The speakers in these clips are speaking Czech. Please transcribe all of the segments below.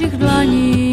ваших дланей.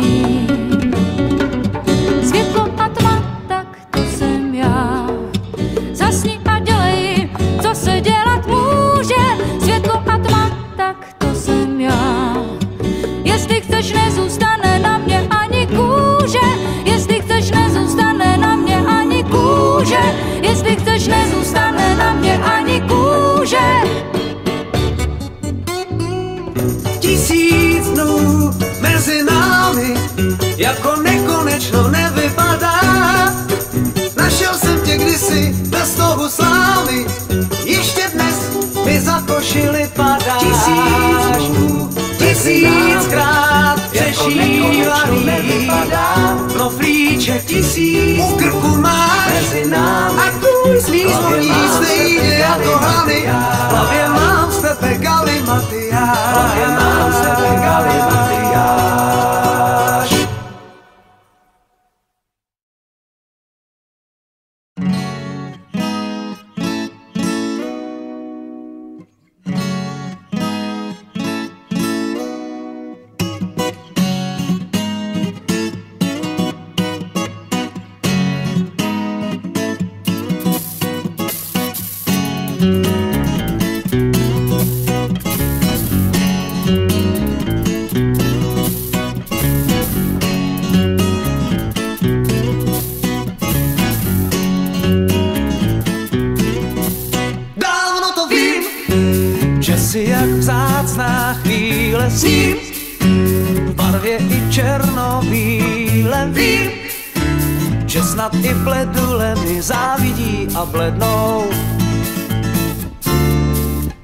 Snad i bledule mi závidí a blednou.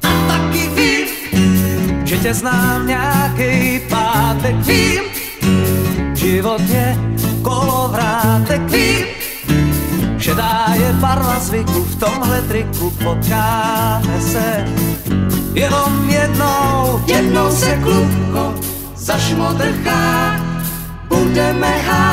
A taky vím, že tě znám nějaký pátek, vím, život je kolovrátek. Vím, Šedá je barva zvyku, v tomhle triku potkáme se. Jenom jednou, jednou se klubko zašmodrchá Budeme hádat,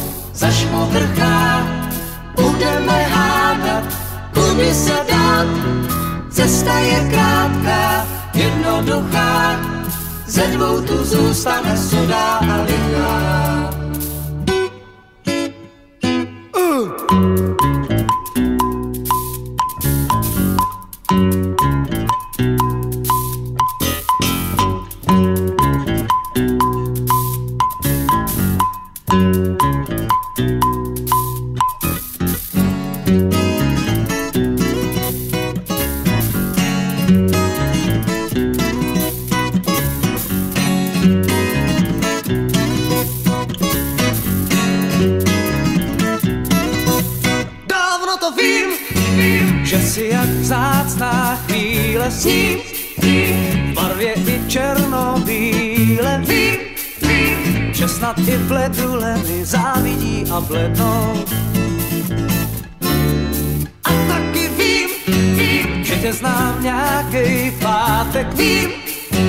zašmotrchá, budeme hádat, kudy se dát. Cesta je krátká, jednoduchá, ze dvou tu zůstane sudá a lichá. Blednou. A taky vím, vím, že tě znám nějaký pátek. Vím,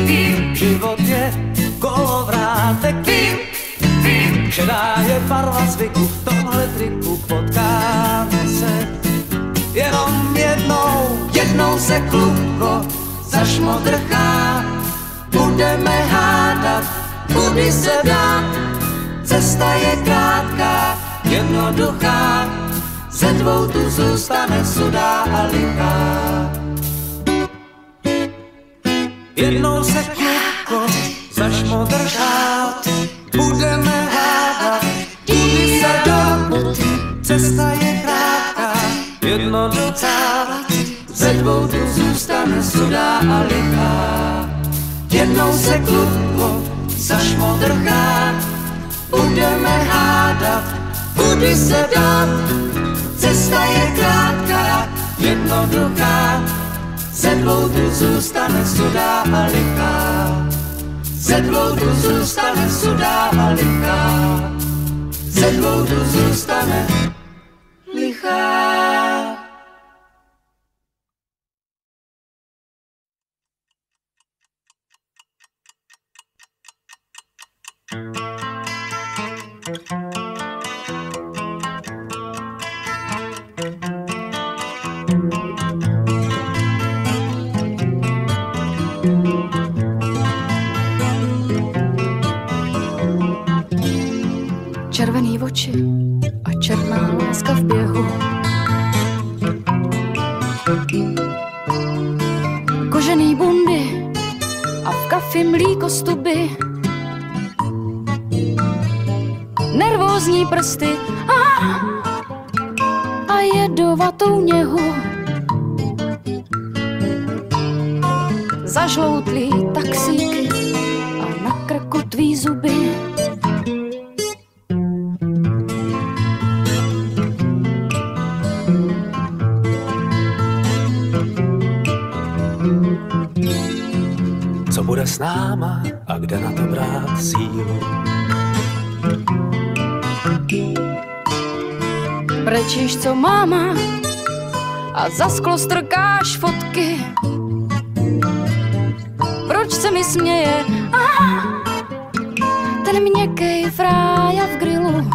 vím, život je kolovrátek. Vím, vím, že dá je barva zvyku, v tomhle triku potkáme se. Jednou, se klubko zašmodrchá, budeme hádat, kudy se dá, cesta je krátká, jednoduchá, ze dvou tu zůstane sudá a lichá. Jednou se klubko zašmodrchá, budeme hádat, kudy se do, cesta je ze dvou tu zůstane sudá a lichá. Jednou se klubko zašmodrchá, budeme hádat, kudy se dát. Cesta je krátká, jednoduchá, ze dvou tu zůstane sudá a lichá. Ze dvou tu zůstane sudá a lichá. Ze dvou tu zůstane lichá. Kafi mlíko stuby. Nervózní prsty a, a jedovatou něhu. Zažloutlý taxíky a na krku tvý zuby. Náma a kde na to brát sílu. Brečíš, co máma a za sklo strkáš fotky. Proč se mi směje? Ah, ten měkkej frája v grilu.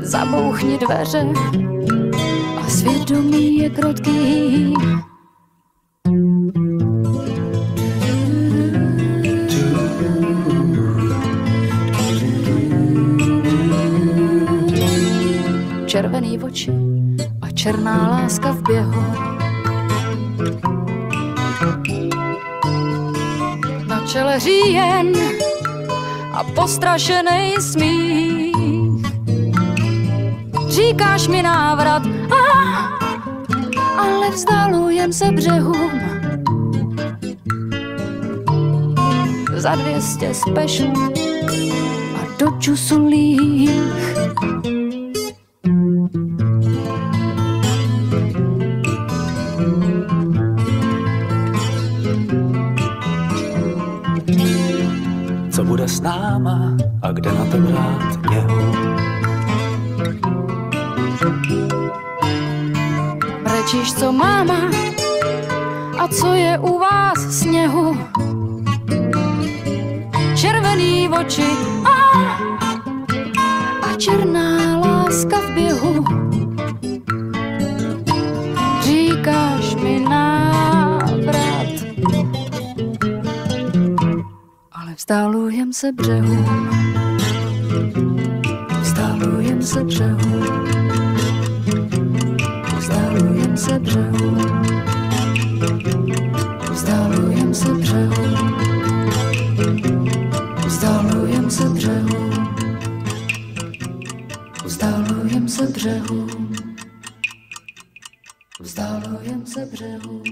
Zabouchni dveře a svědomí je krotký. Červený oči a černá láska v běhu. Na čele říjen a postrašený smích. Říkáš mi návrat, ah, ale vzdalujem se břehům. Za dvěstě special a do čusulích. Co máma a co je u vás sněhu. Červený oči a, a černá láska v běhu. Říkáš mi návrat, ale vzdálujem se břehu. Vzdálujem se břehu. Se břehu. Vzdálujem se břehu. Vzdálujem se břehu. Vzdálujem se břehu. Vzdálujem se břehu.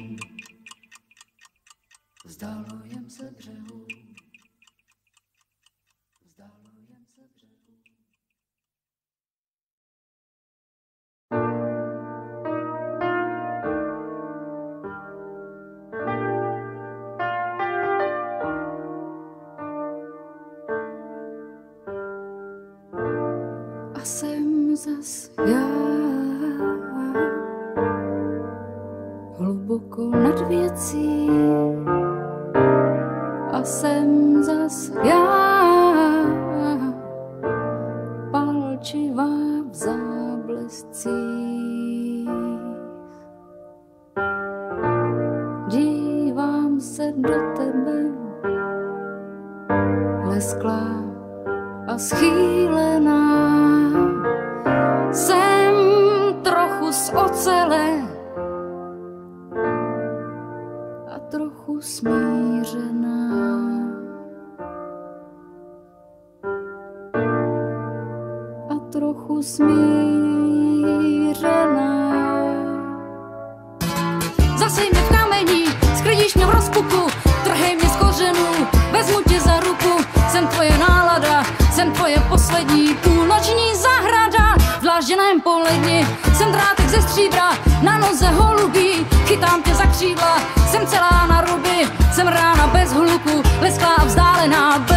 Se do tebe lesklá a schýlená. Jsem trochu z ocele a trochu smířená. A trochu smířená. Noze holubí, chytám tě za křídla, jsem celá na ruby, jsem rána bez hluku, lesklá a vzdálená, beru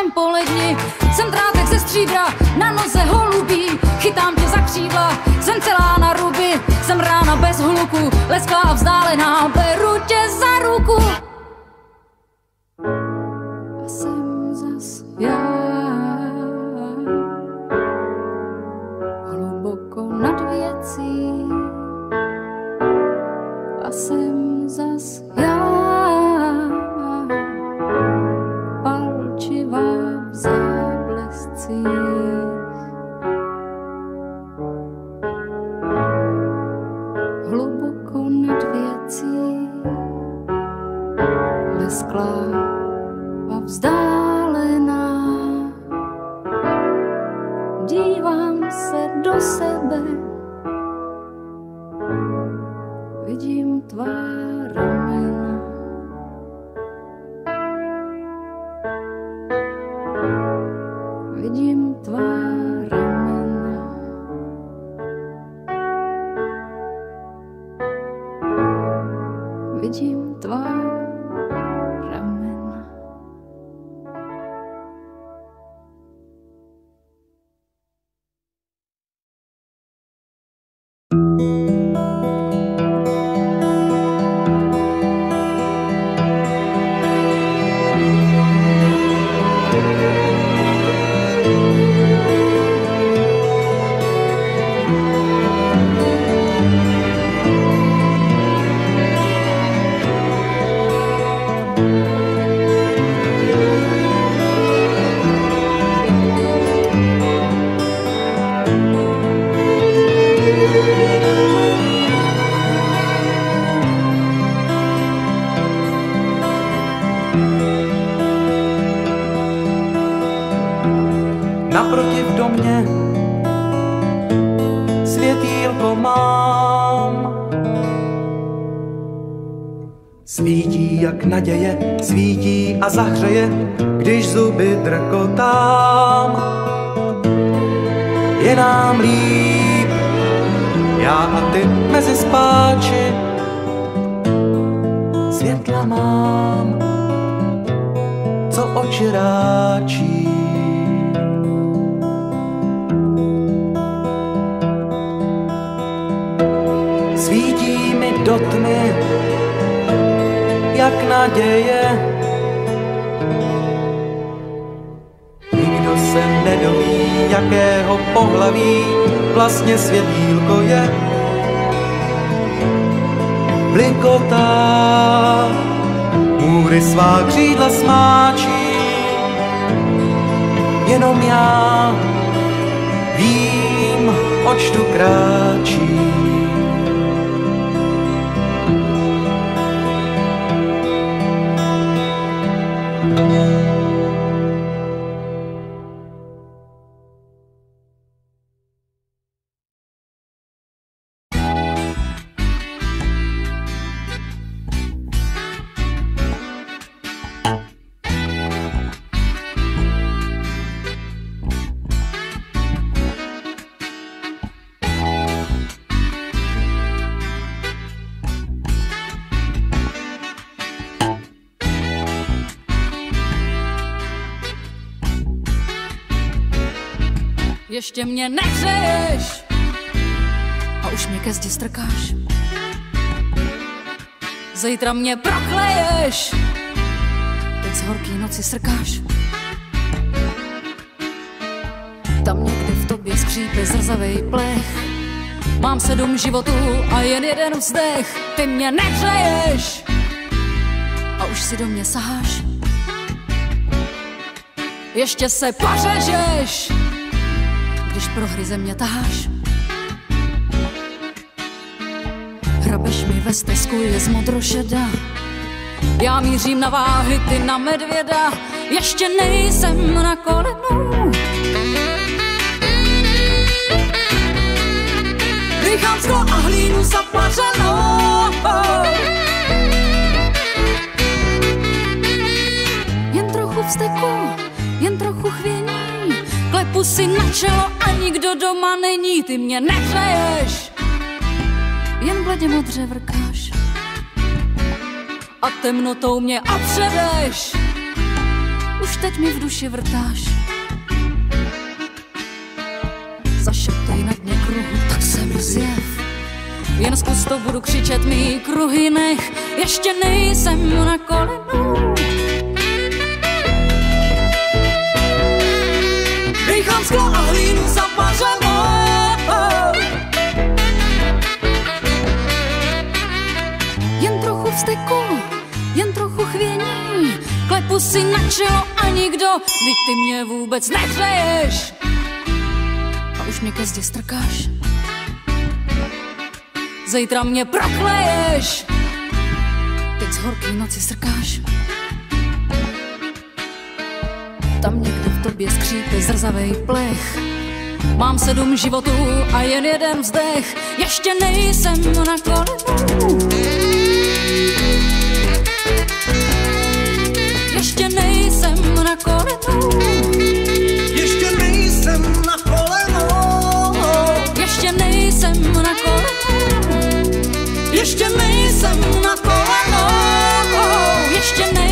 Dlážděném poledni. Jsem drátek ze stříbra, na noze holubí, chytám tě za křídla, jsem celá na ruby, jsem rána bez hluku, lesklá a vzdálená, beru tě za видим твой Je nám líp, já a ty mezi spáči. Světla mám, co oči ráčí. svítí mi do tmy, jak naděje. Jakého pohlaví vlastně světýlko je. Blikotá, můry svá křídla smáčí, jenom já vím, oč tu kráčí. Ještě mě nehřeješ a už mě ke zdi strkáš. Zítra mě prokleješ, teď z horký noci srkáš. Tam někde v tobě skřípe zrzavej plech. Mám sedm životů a jen jeden vzdech. Ty mě nehřeješ a už si do mě saháš. Ještě se pořežeš, když pro země taháš. Hrabeš mi ve stezku je z modrošeda, já mířím na váhy, ty na medvěda, ještě nejsem na kolenou. Dýchám sklo a hlínu zapařenou. Si na čelo a nikdo doma není, ty mě nehřeješ, jen bledě modře vrkáš. A temnotou mě opředeš, už teď mi v duši vrtáš. Zašeptej na dně kruhu, tak se mi zjev, jen zkus to budu křičet mý kruhy nech, ještě nejsem na kolenou. Sklo a hlínu zapařenou. Jen trochu vzteku, jen trochu chvění, klepu si na čelo a nikdo, teď ty mě vůbec nehřeješ. A už mě ke zdi strkáš. Zítra mě prokleješ, teď z horký noci srkáš. Tam někde v tobě skřípe zrzavej plech. Mám sedm životů a jen jeden vzdech, ještě nejsem na kolenou. Ještě nejsem na kolenou. Ještě nejsem na kolenou. Ještě nejsem na kolenou. Ještě nejsem na kolenou. Ještě nejsem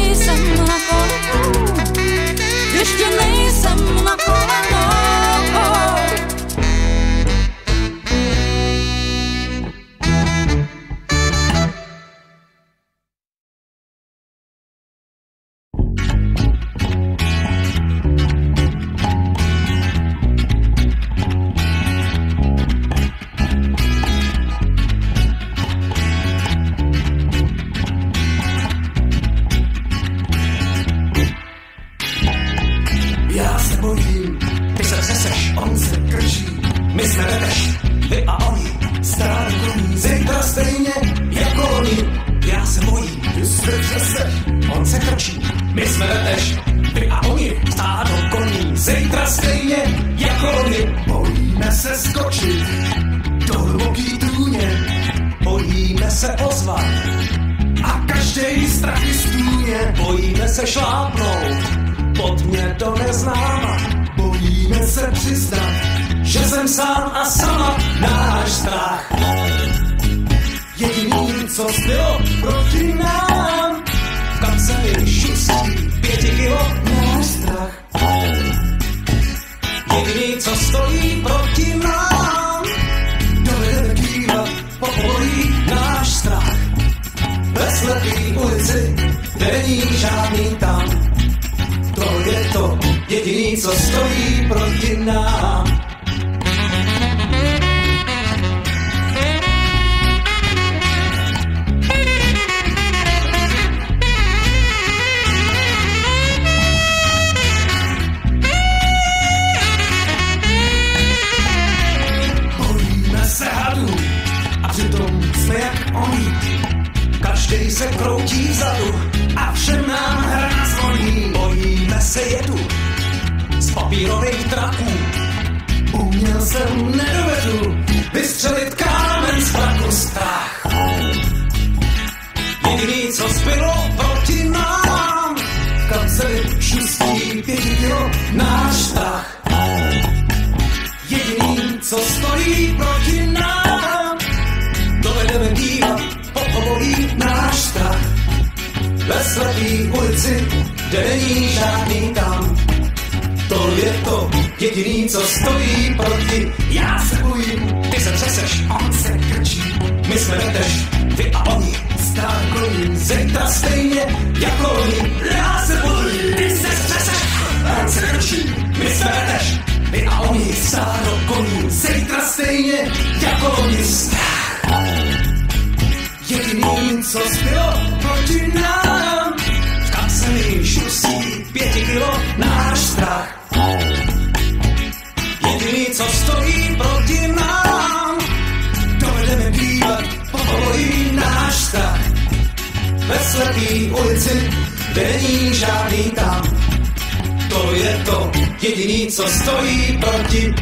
stejně jako oni. Já se bojím, ty se on se krčí. My jsme vedeš, vy a oni, stádo koní. Zítra stejně jako oni. Bojíme se skočit do hluboký trůně. Bojíme se ozvat a každý strach je stůně. Bojíme se šlápnout pod mě do neznáma. Bojíme se přiznat, že jsem sám a sama náš strach. Jediný, co zbylo proti nám, v kapse mi šustí pěti kilo náš strach. Jediný, co stojí proti nám, dovedeme kývat, povolí náš strach. Ve slepý ulici není žádný tam, to je to jediný, co stojí proti nám. Slepý ulici, kde není žádný tam. To je to jediný, co stojí proti. Já se bojím, ty se třeseš, on se krčí. My jsme vetež, ty a oni, stár koní. Zítra stejně jako oni. Já se bojím, ty se třeseš, on se krčí. My jsme vetež, ty a oni, stár koní. Zítra stejně jako oni, strach. Jediný, co zbylo proti nám, žádný tam. To je to jediný, co stojí proti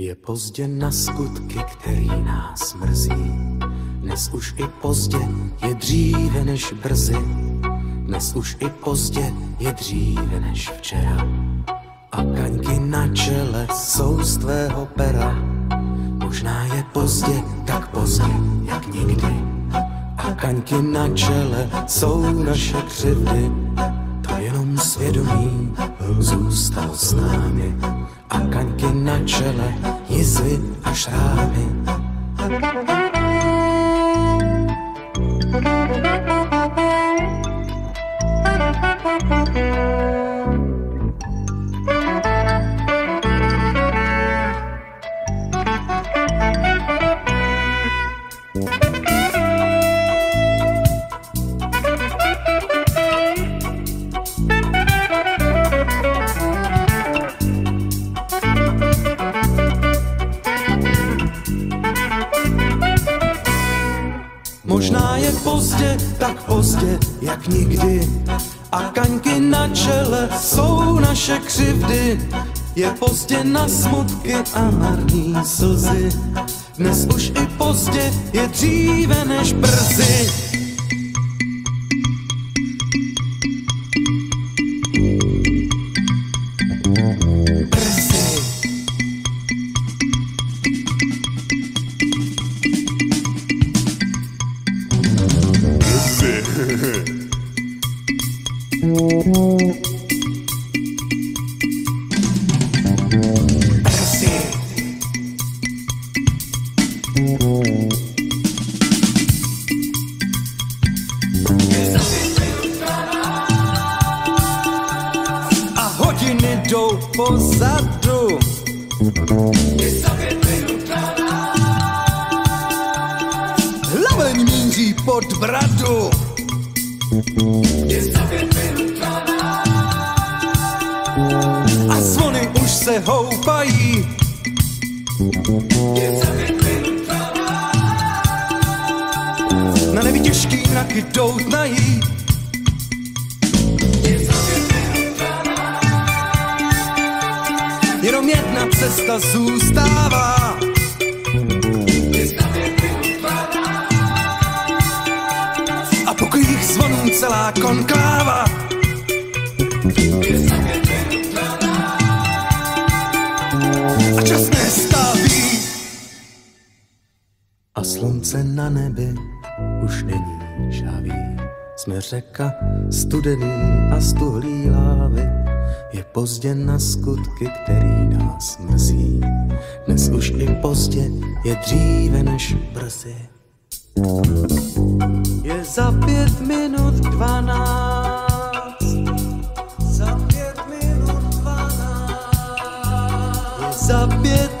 Je pozdě na skutky, který nás mrzí. Dnes už i pozdě je dříve než brzy. Dnes už i pozdě je dříve než včera. A kaňky na čele jsou z tvého pera. Možná je pozdě, tak pozdě, jak nikdy. A kaňky na čele jsou naše křivdy. To jenom svědomí zůstal s námi. A kaňky na čele, jizvy a šrámy. Thank you. Pozdě, tak pozdě, jak nikdy. A kaňky na čele jsou naše křivdy. Je pozdě na smutky a marný slzy. Dnes už i pozdě je dříve než. Brzy. Hehehehe A slunce na nebi už není žhavý. Jsme řeka studený a stuhlý lávy. Je pozdě na skutky, který nás mrzí. Dnes už i pozdě je dříve než brzy. Je za pět minut dvanáct. Za pět minut dvanáct. Je za pět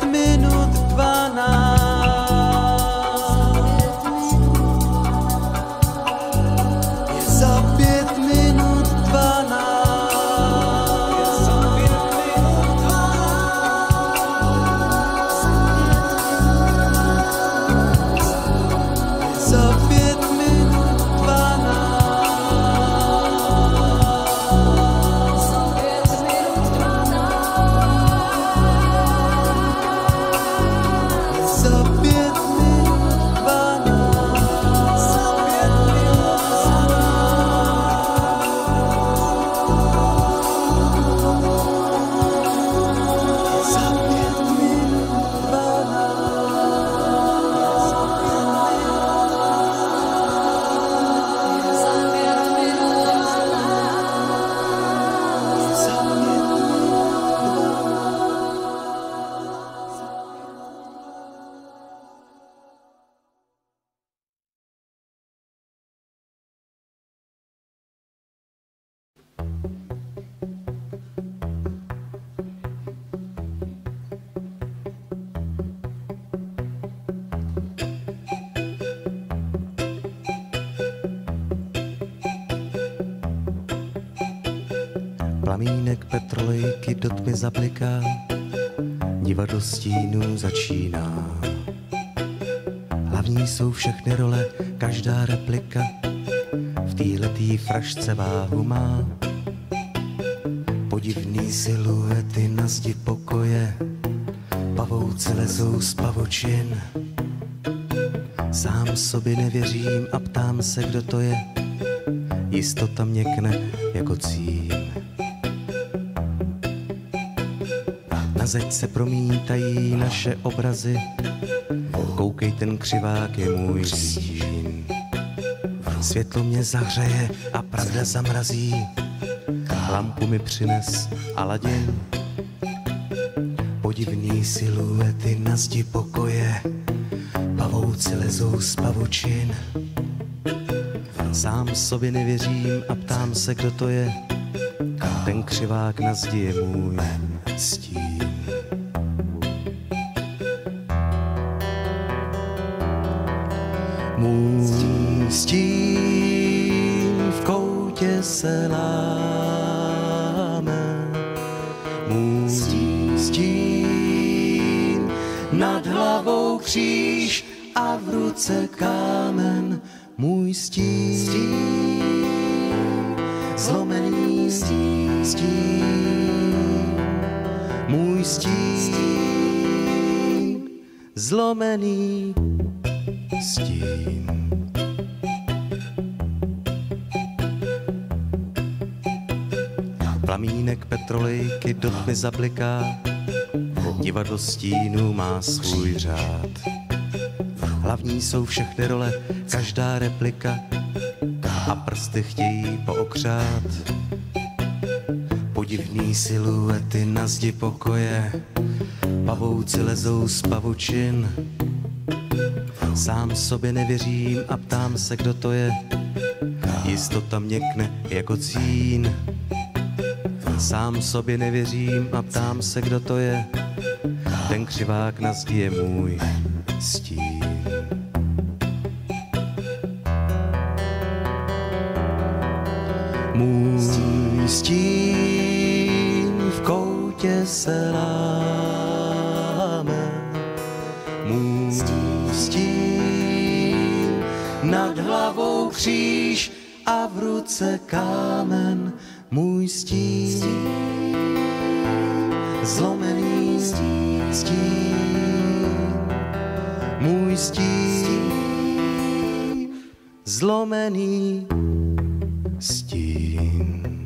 zabliká, divadlo stínů začíná. Hlavní jsou všechny role, každá replika v téhletý frašce váhu má. Podivný siluety na zdi pokoje, pavouci lezou z pavočin. Sám sobě nevěřím a ptám se, kdo to je. Jistota měkne jako cín. Zeď se promítají naše obrazy. Koukej, ten křivák je můj stín. Světlo mě zahřeje a pravda zamrazí. Lampu mi přines Aladin. Podivný siluety na zdi pokoje. Pavouci lezou z pavučin. Sám sobě nevěřím a ptám se, kdo to je. Ten křivák na zdi je můj stín. Můj stín v koutě se láme. Můj stín nad hlavou kříž a v ruce kámen. můj stín, zlomený stín, stín, můj stín, zlomený stín. Plamínek petrolejky do tmy zabliká, divadlo stínu má svůj řád. Hlavní jsou všechny role, každá replika a prsty chtějí pookřát. Podivný siluety na zdi pokoje, pavouci lezou z pavučin. Sám sobě nevěřím a ptám se, kdo to je. Jistota měkne jako cín. Sám sobě nevěřím a ptám se, kdo to je. Ten křivák na zdi je můj stín. Můj stín v koutě se láme. Kříž a v ruce kámen. Můj stín zlomený stín. Můj stín zlomený stín.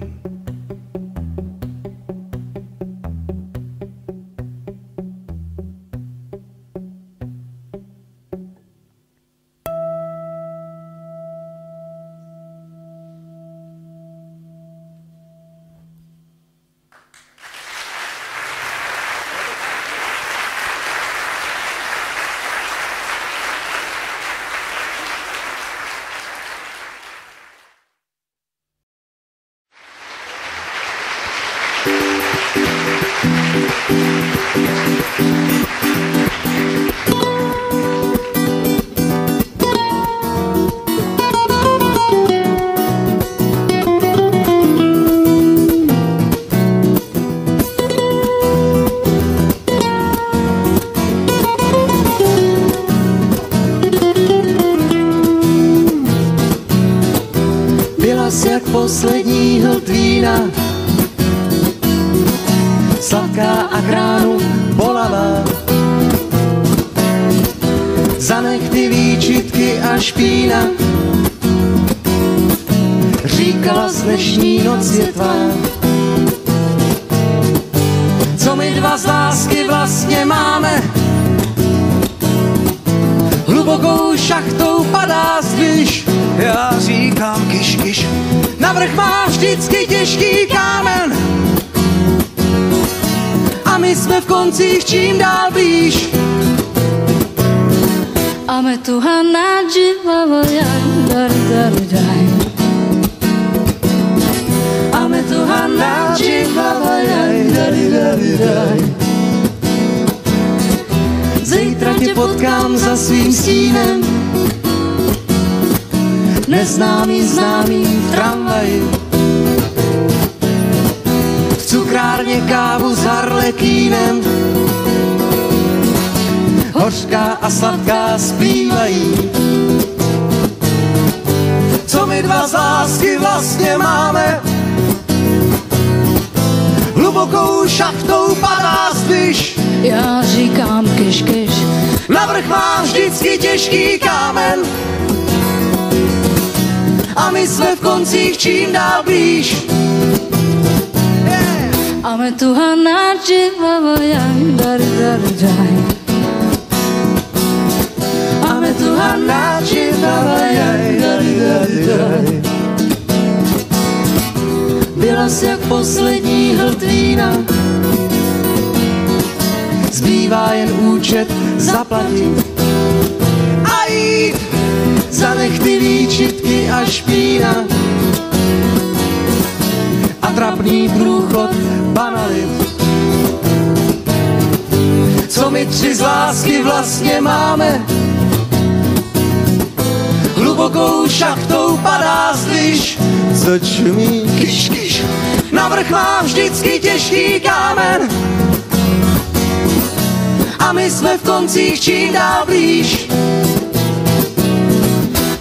Jsi jak poslední hlt vína, sladká a kránu bolavá. Zanech ty výčitky a špína, říkala z dnešní noc je tvá. Co my dva z lásky vlastně máme, hlubokou šachtou padá zvyš. Já říkám kiš, kiš, navrch má vždycky těžký kámen. A my jsme v koncích čím dál blíž. Ame Tuhan najibavayan dar dar dai Ame Tuhan najibavayan dary, dary, dary. Zítra tě potkám za svým stínem Neznámý známý v tramvaji V cukrárně kávu s harlekínem. Hořká a sladká zpívají. Co my dva z lásky vlastně máme? Hlubokou šachtou padá zvyš Já říkám keš keš Navrch má vždycky těžký kámen A my jsme v koncích čím dál blíž. Ame Tuhan najibavayan dar dar dai Ame Tuhan najibavajaj, daj, daj, daj. Byla jsi jak poslední hlt vína Zbývá jen účet zaplatit. A jít Zanech ty výčitky a špína. A trapný průchod banalit. Co my tři z lásky vlastně máme? Hlubokou šachtou padá zdyš Začumí kyš, kyš. Navrch má vždycky těžký kámen. A my jsme v koncích čím dál blíž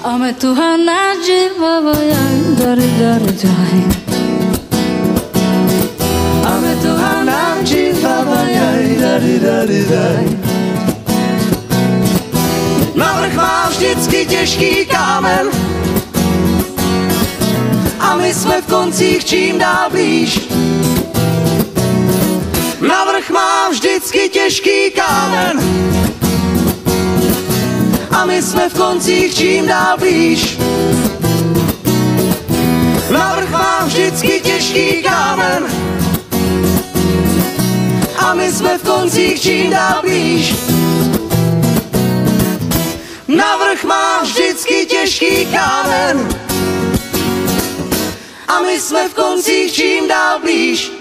A my tu hanadživa jaj, dari, dari, jaj. A my tu hanadživa jaj, dari, dari, jaj. Navrch má vždycky těžký kámen a my jsme v koncích čím dál blíž. Navrch má vždycky těžký kámen a my jsme v koncích čím dál blíž. Navrch má vždycky těžký kámen a my jsme v koncích čím dál blíž. Navrch má vždycky těžký kámen a my jsme v koncích čím dál blíž.